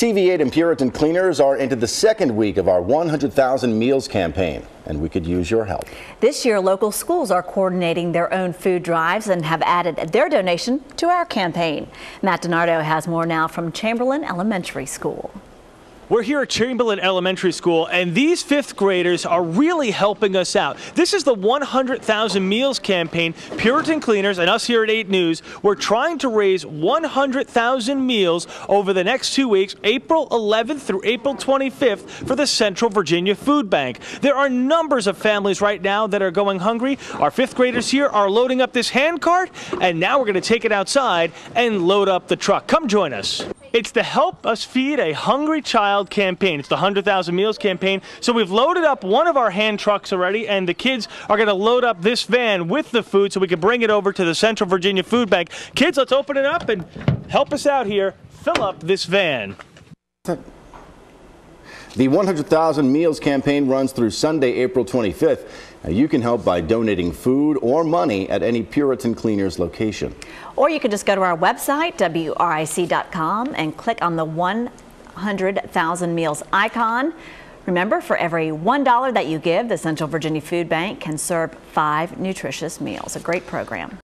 TV8 and Puritan Cleaners are into the second week of our 100,000 Meals campaign, and we could use your help. This year, local schools are coordinating their own food drives and have added their donation to our campaign. Matt DiNardo has more now from Chamberlayne Elementary School. We're here at Chamberlayne Elementary School, and these fifth graders are really helping us out. This is the 100,000 Meals campaign. Puritan Cleaners and us here at 8 News, we're trying to raise 100,000 meals over the next two weeks, April 11th through April 25th, for the Central Virginia Food Bank. There are numbers of families right now that are going hungry. Our fifth graders here are loading up this hand cart, and now we're going to take it outside and load up the truck. Come join us. It's the Help Us Feed a Hungry Child campaign. It's the 100,000 Meals campaign. So we've loaded up one of our hand trucks already, and the kids are going to load up this van with the food so we can bring it over to the Central Virginia Food Bank. Kids, let's open it up and help us out here. Fill up this van. The 100,000 Meals campaign runs through Sunday, April 25th. Now, you can help by donating food or money at any Puritan Cleaners location. Or you can just go to our website, WRIC.com, and click on the 100,000 Meals icon. Remember, for every $1 that you give, the Central Virginia Food Bank can serve five nutritious meals. A great program.